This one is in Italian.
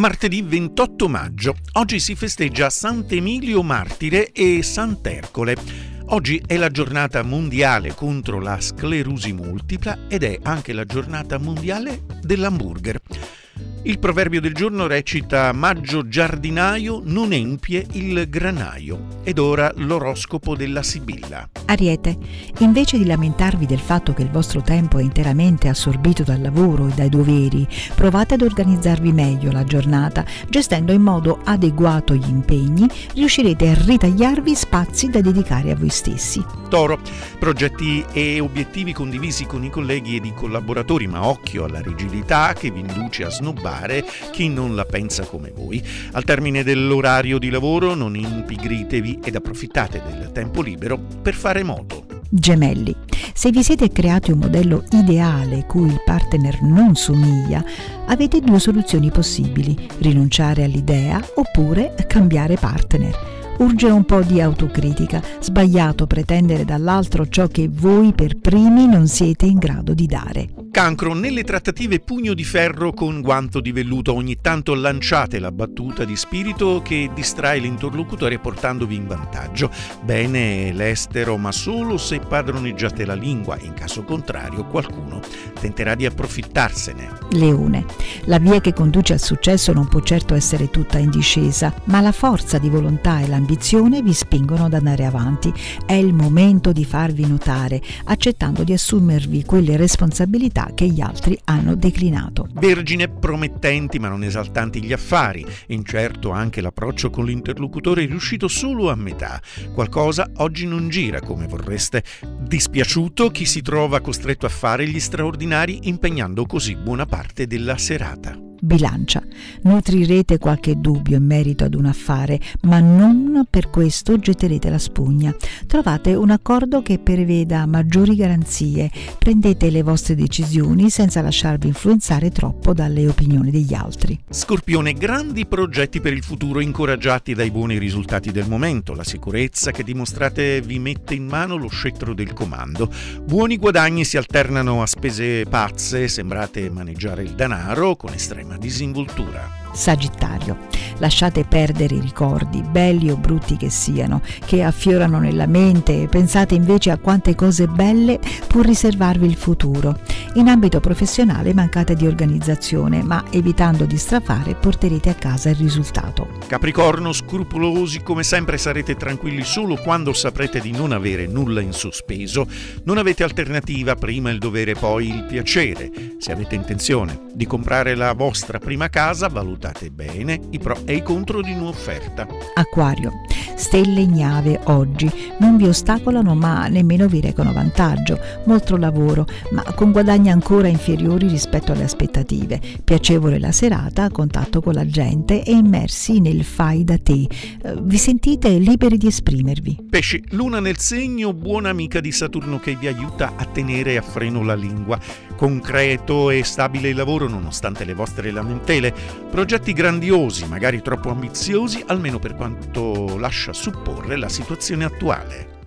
Martedì 28 maggio. Oggi si festeggia Sant'Emilio Martire e Sant'Ercole. Oggi è la giornata mondiale contro la sclerosi multipla ed è anche la giornata mondiale dell'hamburger. Il proverbio del giorno recita Maggio giardinaio non empie il granaio. Ed ora l'oroscopo della Sibilla. Ariete, invece di lamentarvi del fatto che il vostro tempo è interamente assorbito dal lavoro e dai doveri, provate ad organizzarvi meglio la giornata, gestendo in modo adeguato gli impegni, riuscirete a ritagliarvi spazi da dedicare a voi stessi. Toro, progetti e obiettivi condivisi con i colleghi ed i collaboratori, ma occhio alla rigidità che vi induce a snobbare snobbare chi non la pensa come voi. Al termine dell'orario di lavoro non impigritevi ed approfittate del tempo libero per fare moto. Gemelli. Se vi siete creati un modello ideale cui il partner non somiglia, avete due soluzioni possibili, rinunciare all'idea oppure cambiare partner urge un po' di autocritica. Sbagliato pretendere dall'altro ciò che voi per primi non siete in grado di dare. Cancro, nelle trattative pugno di ferro con guanto di velluto, ogni tanto lanciate la battuta di spirito che distrae l'interlocutore portandovi in vantaggio. Bene l'estero, ma solo se padroneggiate la lingua, in caso contrario qualcuno tenterà di approfittarsene. Leone, la via che conduce al successo non può certo essere tutta in discesa, ma la forza di volontà e l'ambizione vi spingono ad andare avanti. È il momento di farvi notare, accettando di assumervi quelle responsabilità che gli altri hanno declinato. Vergine promettenti ma non esaltanti gli affari, incerto anche l'approccio con l'interlocutore riuscito solo a metà. Qualcosa oggi non gira come vorreste. Dispiaciuto chi si trova costretto a fare gli straordinari impegnando così buona parte della serata bilancia. Nutrirete qualche dubbio in merito ad un affare, ma non per questo getterete la spugna. Trovate un accordo che preveda maggiori garanzie. Prendete le vostre decisioni senza lasciarvi influenzare troppo dalle opinioni degli altri. Scorpione, grandi progetti per il futuro incoraggiati dai buoni risultati del momento. La sicurezza che dimostrate vi mette in mano lo scettro del comando. Buoni guadagni si alternano a spese pazze, sembrate maneggiare il denaro con estrema estrema disinvoltura. Sagittario. Lasciate perdere i ricordi, belli o brutti che siano, che affiorano nella mente e pensate invece a quante cose belle può riservarvi il futuro. In ambito professionale mancate di organizzazione, ma evitando di strafare porterete a casa il risultato. Capricorno, scrupolosi come sempre sarete tranquilli solo quando saprete di non avere nulla in sospeso. Non avete alternativa, prima il dovere, poi il piacere. Se avete intenzione di comprare la vostra prima casa, valutate valutate bene i pro e i contro di un'offerta. Acquario. Stelle ignave oggi non vi ostacolano ma nemmeno vi recano vantaggio. Molto lavoro, ma con guadagni ancora inferiori rispetto alle aspettative. Piacevole la serata, a contatto con la gente e immersi nel fai da te. Eh, vi sentite liberi di esprimervi. Pesci, luna nel segno, buona amica di Saturno che vi aiuta a tenere a freno la lingua. Concreto e stabile il lavoro nonostante le vostre lamentele. Progetti grandiosi, magari troppo ambiziosi, almeno per quanto lascia supporre la situazione attuale.